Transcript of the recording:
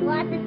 Lots of